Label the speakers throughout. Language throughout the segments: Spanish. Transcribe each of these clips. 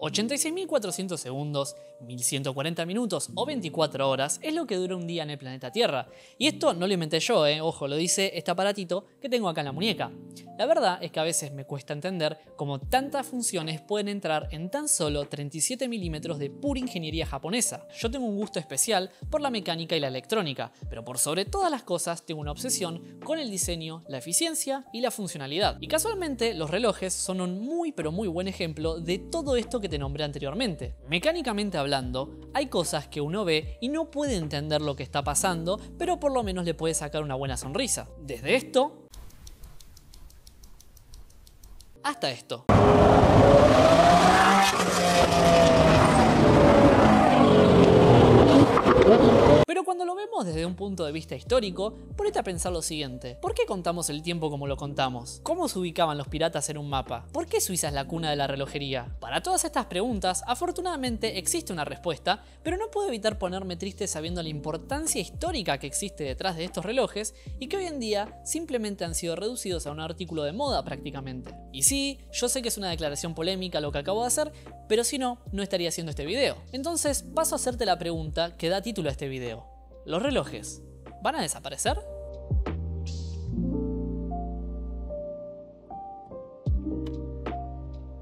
Speaker 1: 86.400 segundos, 1140 minutos o 24 horas es lo que dura un día en el planeta Tierra. Y esto no lo inventé yo, eh. ojo, lo dice este aparatito que tengo acá en la muñeca. La verdad es que a veces me cuesta entender cómo tantas funciones pueden entrar en tan solo 37 milímetros de pura ingeniería japonesa. Yo tengo un gusto especial por la mecánica y la electrónica, pero por sobre todas las cosas tengo una obsesión con el diseño, la eficiencia y la funcionalidad. Y casualmente los relojes son un muy pero muy buen ejemplo de todo esto que te nombré anteriormente. Mecánicamente hablando, hay cosas que uno ve y no puede entender lo que está pasando, pero por lo menos le puede sacar una buena sonrisa. Desde esto hasta esto. Pero cuando lo vemos desde un punto de vista histórico, ponete a pensar lo siguiente. ¿Por qué contamos el tiempo como lo contamos? ¿Cómo se ubicaban los piratas en un mapa? ¿Por qué Suiza es la cuna de la relojería? Para todas estas preguntas, afortunadamente existe una respuesta, pero no puedo evitar ponerme triste sabiendo la importancia histórica que existe detrás de estos relojes y que hoy en día simplemente han sido reducidos a un artículo de moda prácticamente. Y sí, yo sé que es una declaración polémica lo que acabo de hacer, pero si no, no estaría haciendo este video. Entonces paso a hacerte la pregunta que da título a este video. ¿Los relojes van a desaparecer?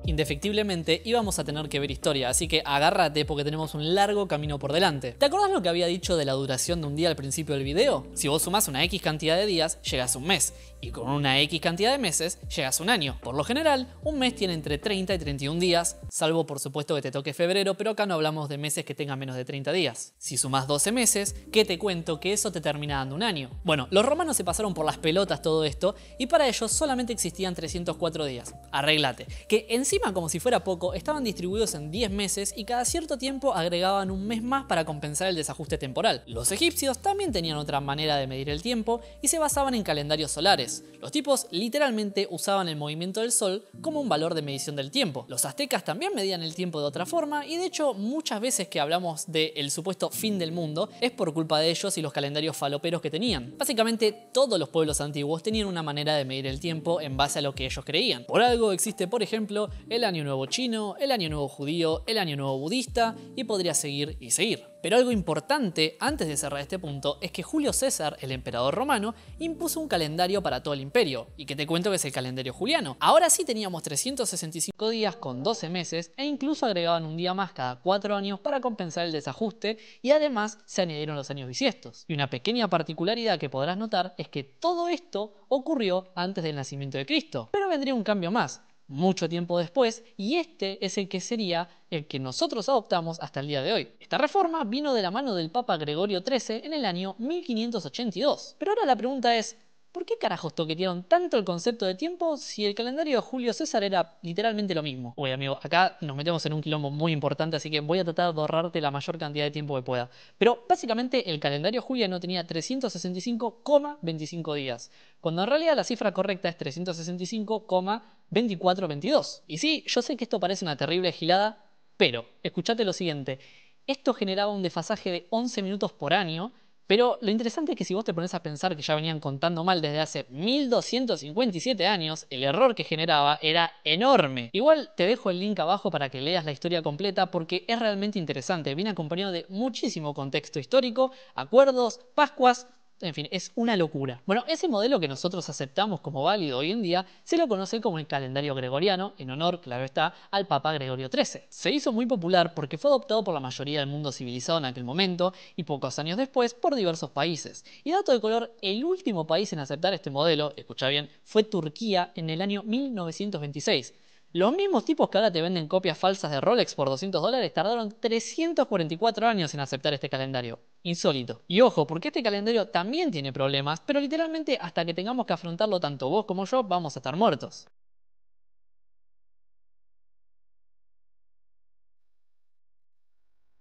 Speaker 1: Indefectiblemente íbamos a tener que ver historia, así que agárrate porque tenemos un largo camino por delante. ¿Te acordás lo que había dicho de la duración de un día al principio del video? Si vos sumás una X cantidad de días, llegas a un mes, y con una X cantidad de meses, llegas a un año. Por lo general, un mes tiene entre 30 y 31 días, salvo por supuesto que te toque febrero, pero acá no hablamos de meses que tengan menos de 30 días. Si sumás 12 meses, ¿qué te cuento? Que eso te termina dando un año. Bueno, los romanos se pasaron por las pelotas todo esto, y para ellos solamente existían 304 días. Arreglate. Que encima como si fuera poco, estaban distribuidos en 10 meses y cada cierto tiempo agregaban un mes más para compensar el desajuste temporal. Los egipcios también tenían otra manera de medir el tiempo y se basaban en calendarios solares. Los tipos literalmente usaban el movimiento del sol como un valor de medición del tiempo. Los aztecas también medían el tiempo de otra forma y de hecho muchas veces que hablamos del supuesto fin del mundo es por culpa de ellos y los calendarios faloperos que tenían. Básicamente todos los pueblos antiguos tenían una manera de medir el tiempo en base a lo que ellos creían. Por algo existe por ejemplo el año nuevo chino, el año nuevo judío, el año nuevo budista y podría seguir y seguir. Pero algo importante antes de cerrar este punto es que Julio César, el emperador romano, impuso un calendario para todo el imperio, y que te cuento que es el calendario juliano. Ahora sí teníamos 365 días con 12 meses e incluso agregaban un día más cada 4 años para compensar el desajuste y además se añadieron los años bisiestos. Y una pequeña particularidad que podrás notar es que todo esto ocurrió antes del nacimiento de Cristo. Pero vendría un cambio más mucho tiempo después, y este es el que sería el que nosotros adoptamos hasta el día de hoy. Esta reforma vino de la mano del Papa Gregorio XIII en el año 1582. Pero ahora la pregunta es, ¿Por qué carajos toquetearon tanto el concepto de tiempo si el calendario de Julio César era literalmente lo mismo? Oye, amigo, acá nos metemos en un quilombo muy importante, así que voy a tratar de ahorrarte la mayor cantidad de tiempo que pueda. Pero básicamente el calendario juliano tenía 365,25 días, cuando en realidad la cifra correcta es 365,2422. Y sí, yo sé que esto parece una terrible gilada, pero escuchate lo siguiente. Esto generaba un desfasaje de 11 minutos por año pero lo interesante es que si vos te pones a pensar que ya venían contando mal desde hace 1257 años, el error que generaba era enorme. Igual te dejo el link abajo para que leas la historia completa porque es realmente interesante. Viene acompañado de muchísimo contexto histórico, acuerdos, pascuas, en fin, es una locura. Bueno, ese modelo que nosotros aceptamos como válido hoy en día se lo conoce como el calendario gregoriano, en honor, claro está, al Papa Gregorio XIII. Se hizo muy popular porque fue adoptado por la mayoría del mundo civilizado en aquel momento y pocos años después por diversos países. Y dato de color, el último país en aceptar este modelo, escucha bien, fue Turquía en el año 1926. Los mismos tipos que ahora te venden copias falsas de Rolex por 200 dólares tardaron 344 años en aceptar este calendario. Insólito. Y ojo, porque este calendario también tiene problemas, pero literalmente hasta que tengamos que afrontarlo tanto vos como yo vamos a estar muertos.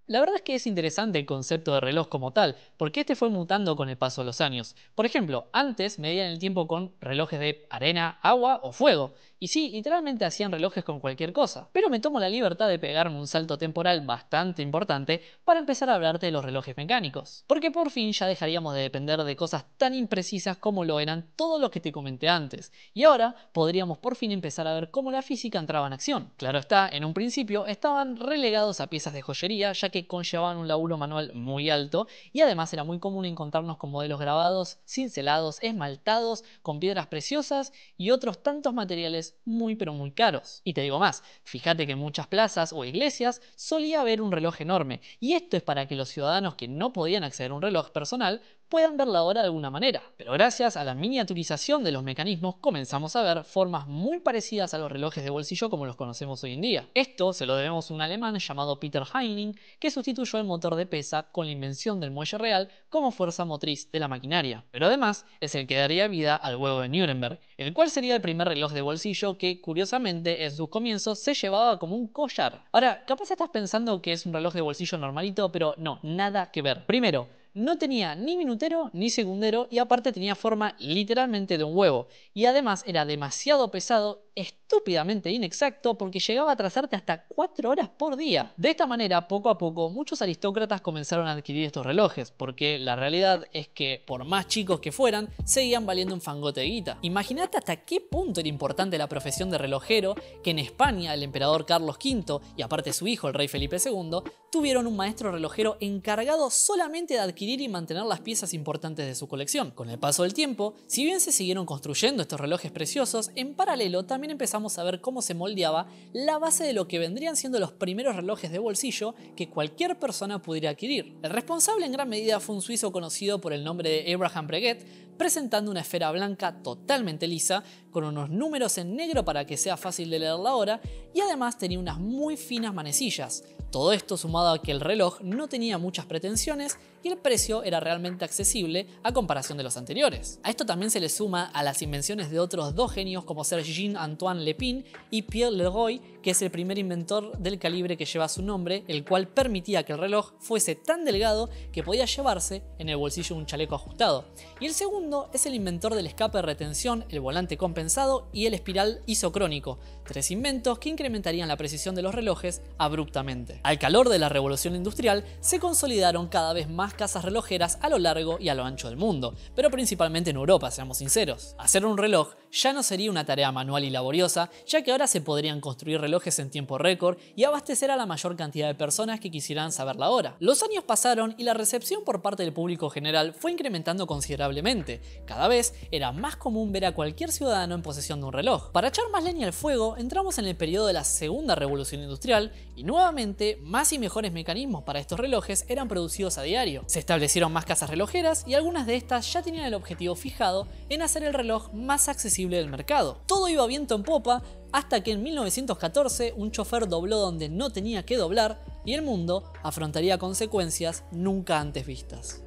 Speaker 1: La verdad es que es interesante el concepto de reloj como tal, porque este fue mutando con el paso de los años. Por ejemplo, antes medían el tiempo con relojes de arena, agua o fuego, y sí, literalmente hacían relojes con cualquier cosa. Pero me tomo la libertad de pegarme un salto temporal bastante importante para empezar a hablarte de los relojes mecánicos. Porque por fin ya dejaríamos de depender de cosas tan imprecisas como lo eran todos los que te comenté antes. Y ahora podríamos por fin empezar a ver cómo la física entraba en acción. Claro está, en un principio estaban relegados a piezas de joyería ya que conllevaban un laburo manual muy alto y además era muy común encontrarnos con modelos grabados, cincelados, esmaltados, con piedras preciosas y otros tantos materiales muy pero muy caros. Y te digo más, fíjate que en muchas plazas o iglesias solía haber un reloj enorme, y esto es para que los ciudadanos que no podían acceder a un reloj personal puedan ver la hora de alguna manera. Pero gracias a la miniaturización de los mecanismos comenzamos a ver formas muy parecidas a los relojes de bolsillo como los conocemos hoy en día. Esto se lo debemos a un alemán llamado Peter Heining que sustituyó el motor de pesa con la invención del muelle real como fuerza motriz de la maquinaria. Pero además es el que daría vida al huevo de Nuremberg, el cual sería el primer reloj de bolsillo que curiosamente en sus comienzos se llevaba como un collar. Ahora, capaz estás pensando que es un reloj de bolsillo normalito, pero no, nada que ver. Primero, no tenía ni minutero ni segundero y aparte tenía forma literalmente de un huevo. Y además era demasiado pesado estúpidamente inexacto porque llegaba a trazarte hasta 4 horas por día. De esta manera, poco a poco, muchos aristócratas comenzaron a adquirir estos relojes, porque la realidad es que, por más chicos que fueran, seguían valiendo un fangote de guita. Imagínate hasta qué punto era importante la profesión de relojero, que en España el emperador Carlos V y aparte su hijo, el rey Felipe II, tuvieron un maestro relojero encargado solamente de adquirir y mantener las piezas importantes de su colección. Con el paso del tiempo, si bien se siguieron construyendo estos relojes preciosos, en paralelo también empezamos a ver cómo se moldeaba la base de lo que vendrían siendo los primeros relojes de bolsillo que cualquier persona pudiera adquirir. El responsable en gran medida fue un suizo conocido por el nombre de Abraham Breguet, presentando una esfera blanca totalmente lisa, con unos números en negro para que sea fácil de leer la hora, y además tenía unas muy finas manecillas. Todo esto sumado a que el reloj no tenía muchas pretensiones y el precio era realmente accesible a comparación de los anteriores. A esto también se le suma a las invenciones de otros dos genios como ser Jean-Antoine Lepin y Pierre Leroy, que es el primer inventor del calibre que lleva su nombre, el cual permitía que el reloj fuese tan delgado que podía llevarse en el bolsillo un chaleco ajustado. Y el segundo es el inventor del escape de retención, el volante compensado y el espiral isocrónico, tres inventos que incrementarían la precisión de los relojes abruptamente. Al calor de la revolución industrial se consolidaron cada vez más casas relojeras a lo largo y a lo ancho del mundo, pero principalmente en Europa, seamos sinceros. Hacer un reloj ya no sería una tarea manual y laboriosa, ya que ahora se podrían construir relojes en tiempo récord y abastecer a la mayor cantidad de personas que quisieran saber la hora. Los años pasaron y la recepción por parte del público general fue incrementando considerablemente. Cada vez era más común ver a cualquier ciudadano en posesión de un reloj. Para echar más leña al fuego, entramos en el periodo de la segunda revolución industrial y nuevamente más y mejores mecanismos para estos relojes eran producidos a diario. Se establecieron más casas relojeras y algunas de estas ya tenían el objetivo fijado en hacer el reloj más accesible del mercado. Todo iba viento en popa hasta que en 1914 un chofer dobló donde no tenía que doblar y el mundo afrontaría consecuencias nunca antes vistas.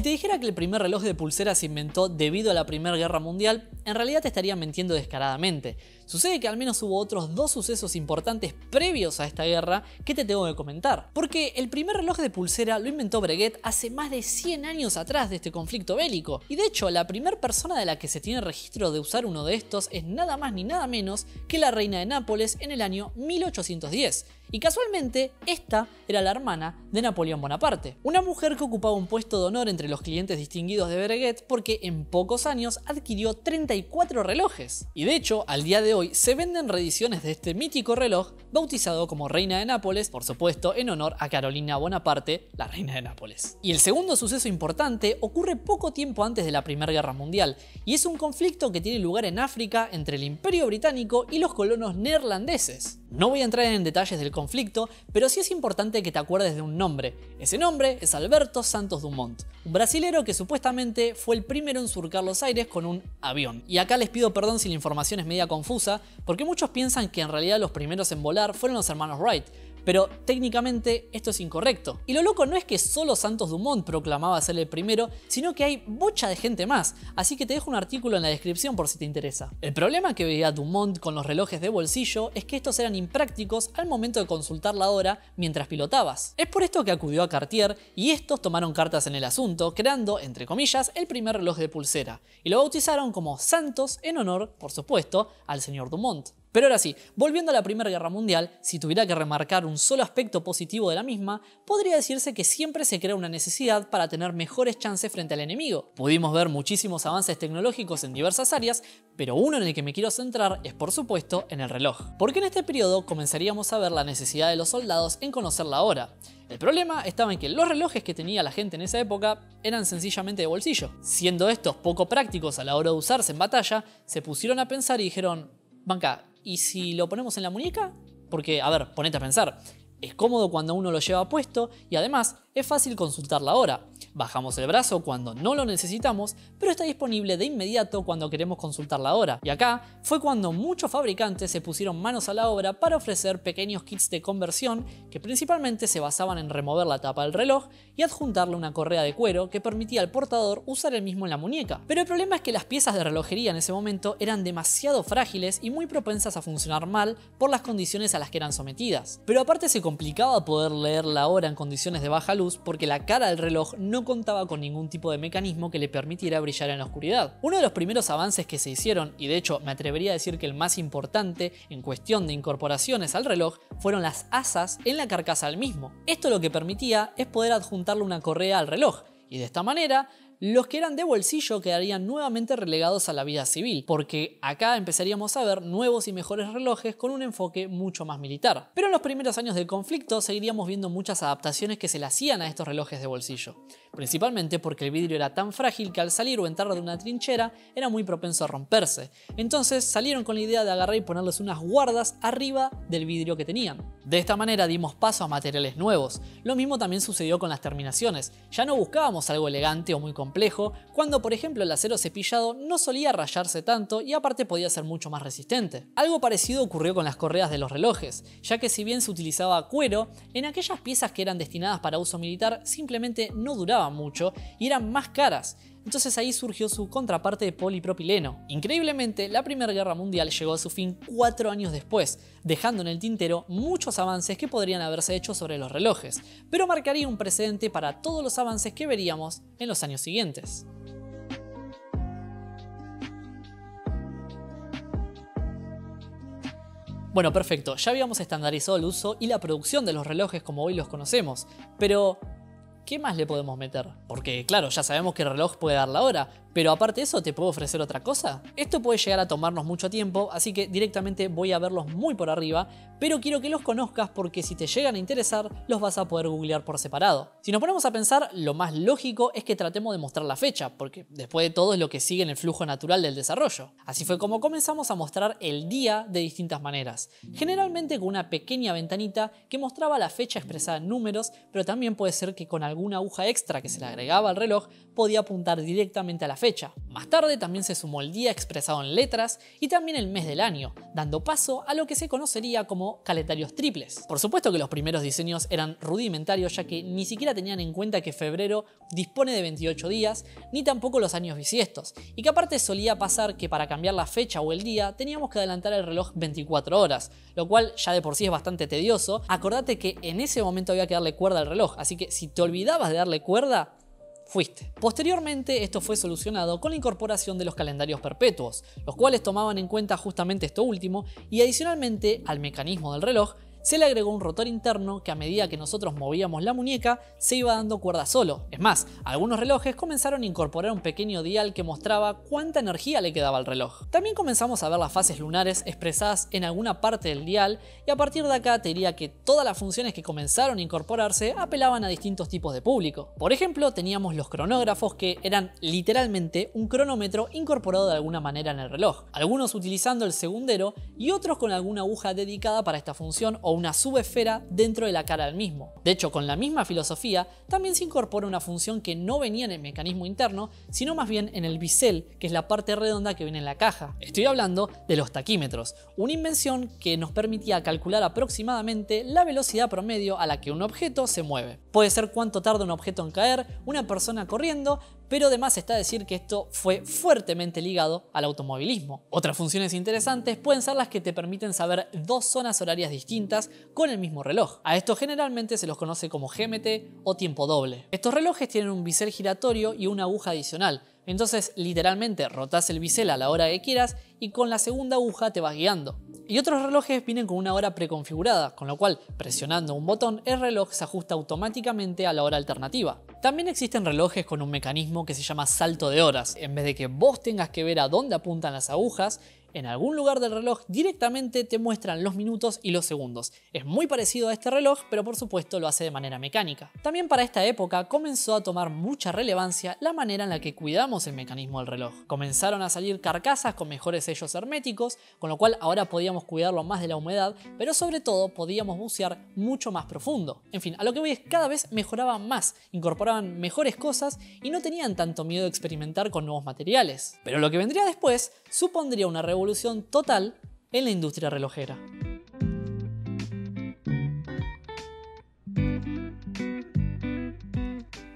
Speaker 1: Si te dijera que el primer reloj de pulsera se inventó debido a la Primera Guerra Mundial, en realidad te estaría mintiendo descaradamente. Sucede que al menos hubo otros dos sucesos importantes previos a esta guerra que te tengo que comentar. Porque el primer reloj de pulsera lo inventó Breguet hace más de 100 años atrás de este conflicto bélico. Y de hecho, la primera persona de la que se tiene registro de usar uno de estos es nada más ni nada menos que la reina de Nápoles en el año 1810 y casualmente, esta era la hermana de Napoleón Bonaparte, una mujer que ocupaba un puesto de honor entre los clientes distinguidos de Breguet porque en pocos años adquirió 34 relojes. Y de hecho, al día de hoy se venden reediciones de este mítico reloj bautizado como Reina de Nápoles, por supuesto en honor a Carolina Bonaparte, la Reina de Nápoles. Y el segundo suceso importante ocurre poco tiempo antes de la Primera Guerra Mundial, y es un conflicto que tiene lugar en África entre el Imperio Británico y los colonos neerlandeses. No voy a entrar en detalles del conflicto, pero sí es importante que te acuerdes de un nombre. Ese nombre es Alberto Santos Dumont, un brasilero que supuestamente fue el primero en surcar los aires con un avión. Y acá les pido perdón si la información es media confusa, porque muchos piensan que en realidad los primeros en volar fueron los hermanos Wright, pero técnicamente esto es incorrecto. Y lo loco no es que solo Santos Dumont proclamaba ser el primero, sino que hay mucha de gente más, así que te dejo un artículo en la descripción por si te interesa. El problema que veía Dumont con los relojes de bolsillo es que estos eran imprácticos al momento de consultar la hora mientras pilotabas. Es por esto que acudió a Cartier y estos tomaron cartas en el asunto, creando, entre comillas, el primer reloj de pulsera, y lo bautizaron como Santos en honor, por supuesto, al señor Dumont. Pero ahora sí, volviendo a la Primera Guerra Mundial, si tuviera que remarcar un solo aspecto positivo de la misma, podría decirse que siempre se crea una necesidad para tener mejores chances frente al enemigo. Pudimos ver muchísimos avances tecnológicos en diversas áreas, pero uno en el que me quiero centrar es por supuesto en el reloj. Porque en este periodo comenzaríamos a ver la necesidad de los soldados en conocer la hora. El problema estaba en que los relojes que tenía la gente en esa época eran sencillamente de bolsillo. Siendo estos poco prácticos a la hora de usarse en batalla, se pusieron a pensar y dijeron, banca, ¿Y si lo ponemos en la muñeca? Porque, a ver, ponete a pensar, es cómodo cuando uno lo lleva puesto y además es fácil consultar la hora. Bajamos el brazo cuando no lo necesitamos, pero está disponible de inmediato cuando queremos consultar la hora. Y acá fue cuando muchos fabricantes se pusieron manos a la obra para ofrecer pequeños kits de conversión que principalmente se basaban en remover la tapa del reloj y adjuntarle una correa de cuero que permitía al portador usar el mismo en la muñeca. Pero el problema es que las piezas de relojería en ese momento eran demasiado frágiles y muy propensas a funcionar mal por las condiciones a las que eran sometidas. Pero aparte se complicaba poder leer la hora en condiciones de baja porque la cara del reloj no contaba con ningún tipo de mecanismo que le permitiera brillar en la oscuridad. Uno de los primeros avances que se hicieron, y de hecho me atrevería a decir que el más importante en cuestión de incorporaciones al reloj, fueron las asas en la carcasa del mismo. Esto lo que permitía es poder adjuntarle una correa al reloj, y de esta manera los que eran de bolsillo quedarían nuevamente relegados a la vida civil, porque acá empezaríamos a ver nuevos y mejores relojes con un enfoque mucho más militar. Pero en los primeros años del conflicto seguiríamos viendo muchas adaptaciones que se le hacían a estos relojes de bolsillo, principalmente porque el vidrio era tan frágil que al salir o entrar de una trinchera era muy propenso a romperse. Entonces salieron con la idea de agarrar y ponerles unas guardas arriba del vidrio que tenían. De esta manera dimos paso a materiales nuevos. Lo mismo también sucedió con las terminaciones. Ya no buscábamos algo elegante o muy complejo cuando por ejemplo el acero cepillado no solía rayarse tanto y aparte podía ser mucho más resistente. Algo parecido ocurrió con las correas de los relojes, ya que si bien se utilizaba cuero, en aquellas piezas que eran destinadas para uso militar simplemente no duraban mucho y eran más caras, entonces ahí surgió su contraparte de polipropileno. Increíblemente, la Primera Guerra Mundial llegó a su fin cuatro años después, dejando en el tintero muchos avances que podrían haberse hecho sobre los relojes, pero marcaría un precedente para todos los avances que veríamos en los años siguientes. Bueno, perfecto, ya habíamos estandarizado el uso y la producción de los relojes como hoy los conocemos, pero ¿qué más le podemos meter? Porque claro, ya sabemos que el reloj puede dar la hora, pero aparte de eso, ¿te puedo ofrecer otra cosa? Esto puede llegar a tomarnos mucho tiempo, así que directamente voy a verlos muy por arriba, pero quiero que los conozcas porque si te llegan a interesar, los vas a poder googlear por separado. Si nos ponemos a pensar, lo más lógico es que tratemos de mostrar la fecha, porque después de todo es lo que sigue en el flujo natural del desarrollo. Así fue como comenzamos a mostrar el día de distintas maneras, generalmente con una pequeña ventanita que mostraba la fecha expresada en números, pero también puede ser que con alguna aguja extra que se le agregaba al reloj podía apuntar directamente a la fecha. Más tarde también se sumó el día expresado en letras y también el mes del año, dando paso a lo que se conocería como calendarios triples. Por supuesto que los primeros diseños eran rudimentarios ya que ni siquiera tenían en cuenta que febrero dispone de 28 días, ni tampoco los años bisiestos, y que aparte solía pasar que para cambiar la fecha o el día teníamos que adelantar el reloj 24 horas, lo cual ya de por sí es bastante tedioso. Acordate que en ese momento había que darle cuerda al reloj, así que si te olvidabas de darle cuerda, fuiste. Posteriormente esto fue solucionado con la incorporación de los calendarios perpetuos, los cuales tomaban en cuenta justamente esto último y adicionalmente al mecanismo del reloj se le agregó un rotor interno que a medida que nosotros movíamos la muñeca se iba dando cuerda solo. Es más, algunos relojes comenzaron a incorporar un pequeño dial que mostraba cuánta energía le quedaba al reloj. También comenzamos a ver las fases lunares expresadas en alguna parte del dial y a partir de acá te diría que todas las funciones que comenzaron a incorporarse apelaban a distintos tipos de público. Por ejemplo, teníamos los cronógrafos que eran literalmente un cronómetro incorporado de alguna manera en el reloj, algunos utilizando el segundero y otros con alguna aguja dedicada para esta función una subesfera dentro de la cara del mismo. De hecho, con la misma filosofía, también se incorpora una función que no venía en el mecanismo interno, sino más bien en el bisel, que es la parte redonda que viene en la caja. Estoy hablando de los taquímetros, una invención que nos permitía calcular aproximadamente la velocidad promedio a la que un objeto se mueve. Puede ser cuánto tarda un objeto en caer, una persona corriendo, pero además está decir que esto fue fuertemente ligado al automovilismo. Otras funciones interesantes pueden ser las que te permiten saber dos zonas horarias distintas con el mismo reloj. A esto generalmente se los conoce como GMT o tiempo doble. Estos relojes tienen un bisel giratorio y una aguja adicional, entonces literalmente rotas el bisel a la hora que quieras y con la segunda aguja te vas guiando. Y otros relojes vienen con una hora preconfigurada, con lo cual presionando un botón el reloj se ajusta automáticamente a la hora alternativa. También existen relojes con un mecanismo que se llama salto de horas. En vez de que vos tengas que ver a dónde apuntan las agujas, en algún lugar del reloj directamente te muestran los minutos y los segundos. Es muy parecido a este reloj, pero por supuesto lo hace de manera mecánica. También para esta época comenzó a tomar mucha relevancia la manera en la que cuidamos el mecanismo del reloj. Comenzaron a salir carcasas con mejores sellos herméticos, con lo cual ahora podíamos cuidarlo más de la humedad, pero sobre todo podíamos bucear mucho más profundo. En fin, a lo que voy es cada vez mejoraban más, incorporaban mejores cosas y no tenían tanto miedo de experimentar con nuevos materiales. Pero lo que vendría después supondría una revolución revolución total en la industria relojera.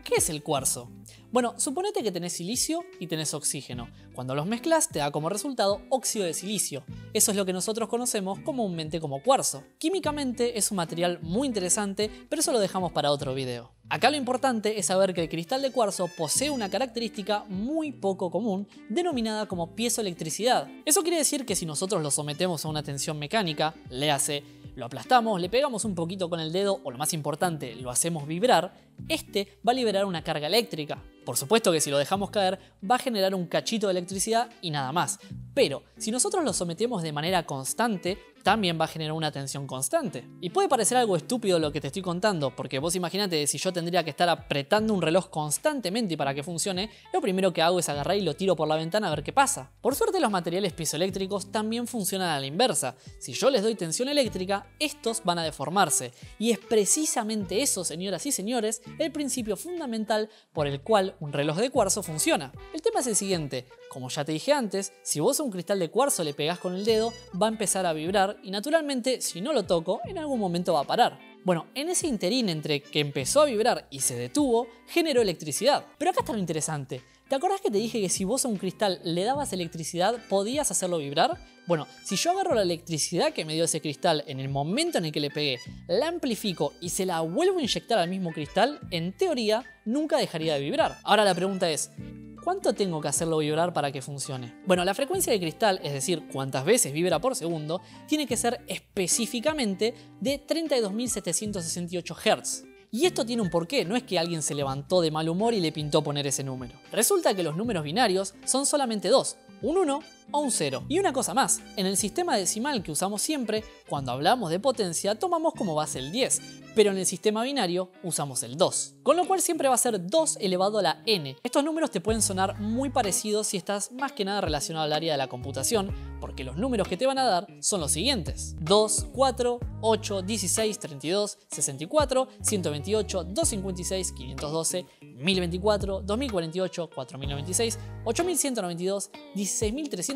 Speaker 1: ¿Qué es el cuarzo? Bueno, suponete que tenés silicio y tenés oxígeno. Cuando los mezclas te da como resultado óxido de silicio. Eso es lo que nosotros conocemos comúnmente como cuarzo. Químicamente es un material muy interesante, pero eso lo dejamos para otro video. Acá lo importante es saber que el cristal de cuarzo posee una característica muy poco común denominada como piezoelectricidad. Eso quiere decir que si nosotros lo sometemos a una tensión mecánica, le hace lo aplastamos, le pegamos un poquito con el dedo o lo más importante, lo hacemos vibrar, este va a liberar una carga eléctrica. Por supuesto que si lo dejamos caer va a generar un cachito de electricidad y nada más. Pero si nosotros lo sometemos de manera constante, también va a generar una tensión constante. Y puede parecer algo estúpido lo que te estoy contando, porque vos imagínate si yo tendría que estar apretando un reloj constantemente para que funcione, lo primero que hago es agarrar y lo tiro por la ventana a ver qué pasa. Por suerte los materiales piezoeléctricos también funcionan a la inversa. Si yo les doy tensión eléctrica, estos van a deformarse. Y es precisamente eso, señoras y señores, el principio fundamental por el cual un reloj de cuarzo funciona. El tema es el siguiente, como ya te dije antes, si vos a un cristal de cuarzo le pegás con el dedo, va a empezar a vibrar y naturalmente si no lo toco, en algún momento va a parar. Bueno, en ese interín entre que empezó a vibrar y se detuvo, generó electricidad. Pero acá está lo interesante. ¿Te acordás que te dije que si vos a un cristal le dabas electricidad, podías hacerlo vibrar? Bueno, si yo agarro la electricidad que me dio ese cristal en el momento en el que le pegué, la amplifico y se la vuelvo a inyectar al mismo cristal, en teoría nunca dejaría de vibrar. Ahora la pregunta es, ¿Cuánto tengo que hacerlo vibrar para que funcione? Bueno, la frecuencia de cristal, es decir, cuántas veces vibra por segundo, tiene que ser específicamente de 32.768 Hz. Y esto tiene un porqué, no es que alguien se levantó de mal humor y le pintó poner ese número. Resulta que los números binarios son solamente dos, un 1 o un 0. Y una cosa más, en el sistema decimal que usamos siempre, cuando hablamos de potencia tomamos como base el 10, pero en el sistema binario usamos el 2. Con lo cual siempre va a ser 2 elevado a la n. Estos números te pueden sonar muy parecidos si estás más que nada relacionado al área de la computación, porque los números que te van a dar son los siguientes. 2, 4, 8, 16, 32, 64, 128, 256, 512, 1024, 2048, 4096, 8192,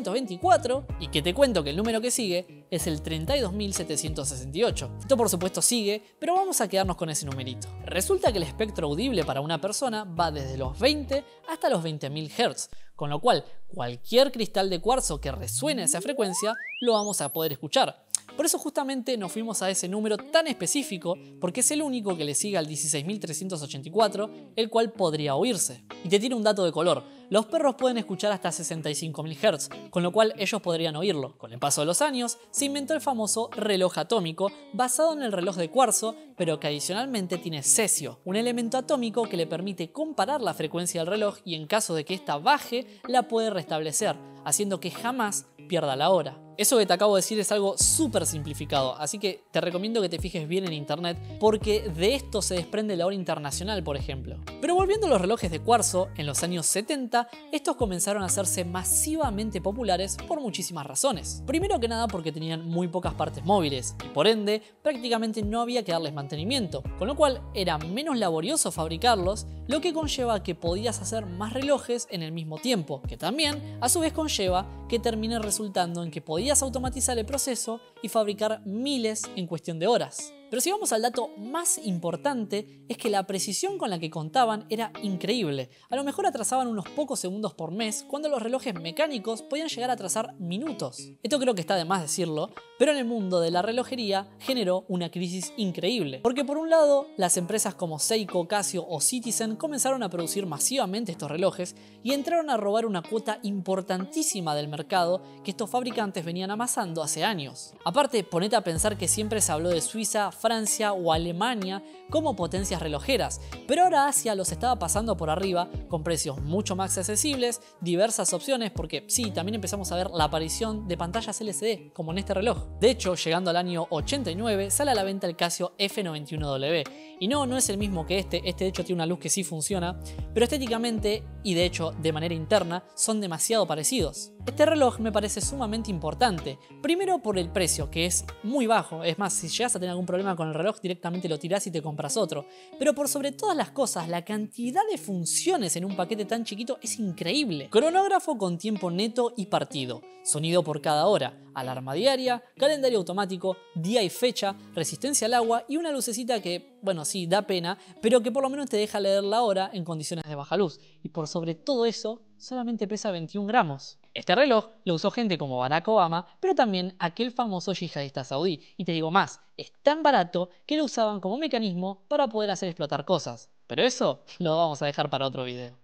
Speaker 1: 16324 y que te cuento que el número que sigue es el 32768. Esto por supuesto sigue, pero vamos a quedarnos con ese numerito. Resulta que el espectro audible para una persona va desde los 20 hasta los 20.000 Hz, con lo cual cualquier cristal de cuarzo que resuene a esa frecuencia lo vamos a poder escuchar. Por eso justamente nos fuimos a ese número tan específico, porque es el único que le sigue al 16.384, el cual podría oírse. Y te tiene un dato de color, los perros pueden escuchar hasta 65.000 Hz, con lo cual ellos podrían oírlo. Con el paso de los años, se inventó el famoso reloj atómico, basado en el reloj de cuarzo, pero que adicionalmente tiene cesio, un elemento atómico que le permite comparar la frecuencia del reloj y en caso de que ésta baje, la puede restablecer, haciendo que jamás pierda la hora. Eso que te acabo de decir es algo súper simplificado, así que te recomiendo que te fijes bien en internet porque de esto se desprende la hora internacional, por ejemplo. Pero volviendo a los relojes de cuarzo, en los años 70 estos comenzaron a hacerse masivamente populares por muchísimas razones. Primero que nada porque tenían muy pocas partes móviles y por ende prácticamente no había que darles mantenimiento, con lo cual era menos laborioso fabricarlos, lo que conlleva que podías hacer más relojes en el mismo tiempo, que también a su vez conlleva que termine resultando en que podías automatizar el proceso y fabricar miles en cuestión de horas. Pero si vamos al dato más importante, es que la precisión con la que contaban era increíble. A lo mejor atrasaban unos pocos segundos por mes, cuando los relojes mecánicos podían llegar a atrasar minutos. Esto creo que está de más decirlo, pero en el mundo de la relojería generó una crisis increíble. Porque por un lado, las empresas como Seiko, Casio o Citizen comenzaron a producir masivamente estos relojes y entraron a robar una cuota importantísima del mercado que estos fabricantes venían amasando hace años. Aparte, ponete a pensar que siempre se habló de Suiza, Francia o Alemania como potencias relojeras, pero ahora Asia los estaba pasando por arriba con precios mucho más accesibles, diversas opciones, porque sí, también empezamos a ver la aparición de pantallas LCD, como en este reloj. De hecho, llegando al año 89, sale a la venta el Casio F91W, y no, no es el mismo que este, este de hecho tiene una luz que sí funciona, pero estéticamente y de hecho de manera interna son demasiado parecidos. Este reloj me parece sumamente importante, primero por el precio, que es muy bajo, es más, si llegas a tener algún problema con el reloj directamente lo tirás y te compras otro, pero por sobre todas las cosas, la cantidad de funciones en un paquete tan chiquito es increíble. Cronógrafo con tiempo neto y partido, sonido por cada hora, alarma diaria, calendario automático, día y fecha, resistencia al agua y una lucecita que, bueno, sí, da pena, pero que por lo menos te deja leer la hora en condiciones de baja luz. Y por sobre todo eso, solamente pesa 21 gramos. Este reloj lo usó gente como Barack Obama, pero también aquel famoso yihadista saudí. Y te digo más, es tan barato que lo usaban como mecanismo para poder hacer explotar cosas. Pero eso lo vamos a dejar para otro video.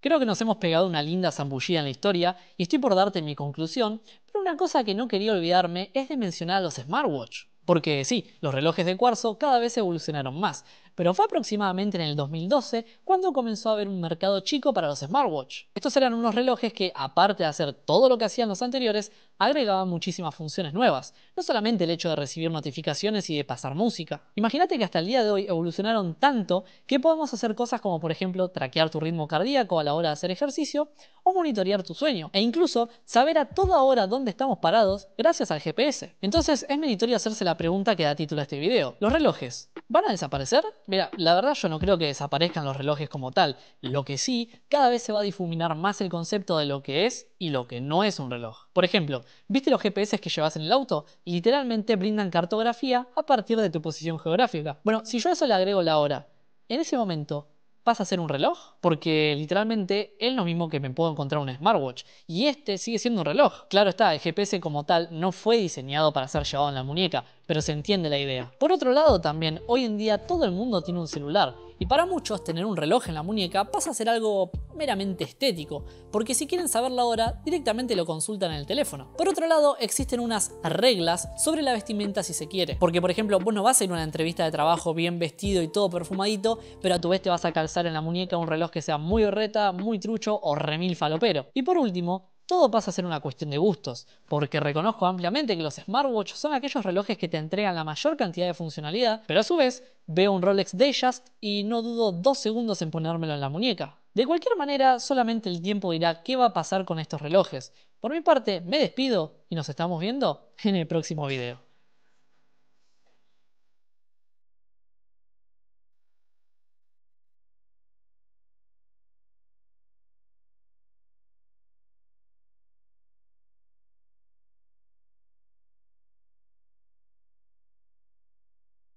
Speaker 1: Creo que nos hemos pegado una linda zambullida en la historia y estoy por darte mi conclusión, pero una cosa que no quería olvidarme es de mencionar a los smartwatch. Porque sí, los relojes de cuarzo cada vez evolucionaron más, pero fue aproximadamente en el 2012 cuando comenzó a haber un mercado chico para los smartwatch. Estos eran unos relojes que, aparte de hacer todo lo que hacían los anteriores, agregaban muchísimas funciones nuevas, no solamente el hecho de recibir notificaciones y de pasar música. Imagínate que hasta el día de hoy evolucionaron tanto que podemos hacer cosas como por ejemplo traquear tu ritmo cardíaco a la hora de hacer ejercicio o monitorear tu sueño, e incluso saber a toda hora dónde estamos parados gracias al GPS. Entonces es meritorio hacerse la pregunta que da título a este video. ¿Los relojes van a desaparecer? Mira, la verdad yo no creo que desaparezcan los relojes como tal. Lo que sí, cada vez se va a difuminar más el concepto de lo que es y lo que no es un reloj. Por ejemplo, ¿viste los GPS que llevas en el auto? Literalmente brindan cartografía a partir de tu posición geográfica. Bueno, si yo a eso le agrego la hora, en ese momento pasa a ser un reloj, porque literalmente es lo mismo que me puedo encontrar un smartwatch, y este sigue siendo un reloj. Claro está, el GPS como tal no fue diseñado para ser llevado en la muñeca, pero se entiende la idea. Por otro lado también, hoy en día todo el mundo tiene un celular, y para muchos tener un reloj en la muñeca pasa a ser algo meramente estético, porque si quieren saber la hora, directamente lo consultan en el teléfono. Por otro lado, existen unas reglas sobre la vestimenta si se quiere, porque por ejemplo, vos no vas a ir a una entrevista de trabajo bien vestido y todo perfumadito, pero a tu vez te vas a calzar en la muñeca un reloj que sea muy reta, muy trucho o remil falopero. Y por último, todo pasa a ser una cuestión de gustos, porque reconozco ampliamente que los smartwatch son aquellos relojes que te entregan la mayor cantidad de funcionalidad, pero a su vez veo un Rolex Datejust y no dudo dos segundos en ponérmelo en la muñeca. De cualquier manera, solamente el tiempo dirá qué va a pasar con estos relojes. Por mi parte, me despido y nos estamos viendo en el próximo video.